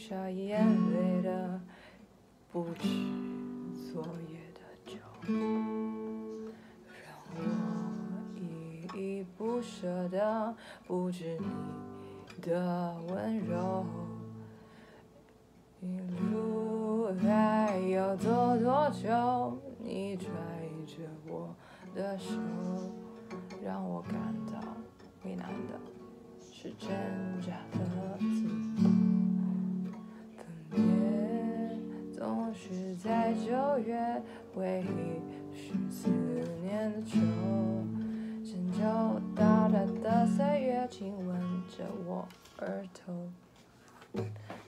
下眼泪的，不止昨夜的酒，让我依依不舍的，不止你的温柔。一路还要走多久？你拽着我的手，让我感到为难的是挣扎的月，回忆是思念的秋。深秋大大的岁月亲吻着我额头。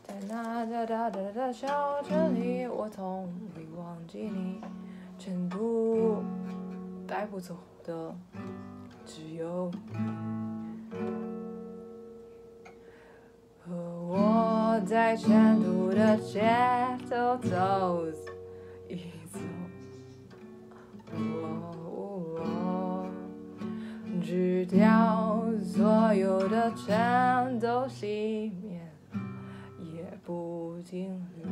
在那大大大的小镇里，我从未忘记你。成都带不走的只有。和我在成都的街头走一走，哦直到所有的灯都熄灭，也不停留。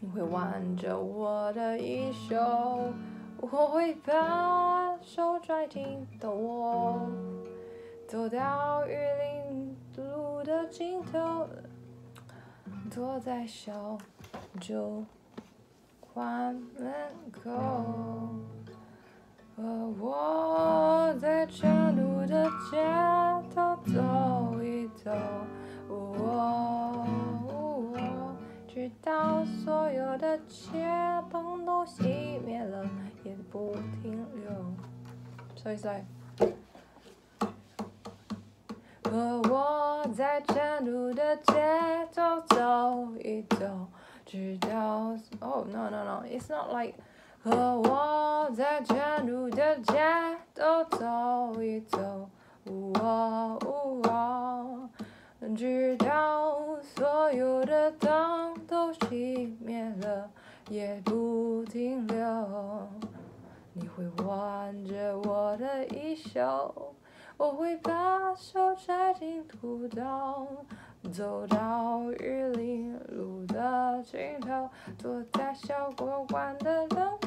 你会挽着我的衣袖，我会把手拽紧的我，走到玉林路的尽头，坐在小酒馆门口。和我在成都的街头走一走，哦哦直到所有的街灯都熄灭了，也不停留。所以，所以。和我在成都的街头走一走，直到 Oh no no no, it's not like 和我在成都的街头走一走，哦哦，直到所有的灯都熄灭了，也不停留。你会挽着我的衣袖，我会把手揣进裤兜，走到玉林路的尽头，坐在小酒馆的门口。